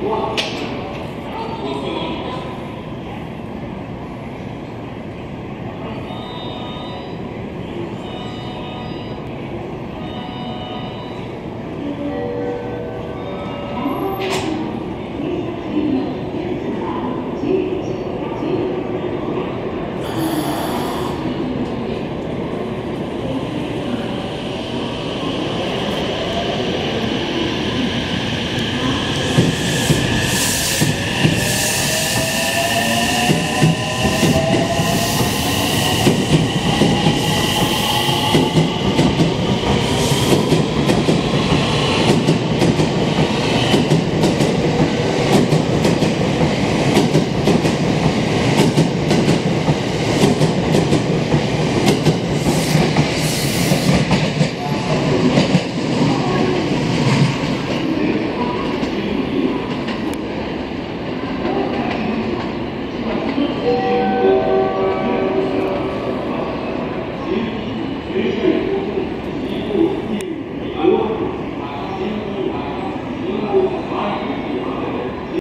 One.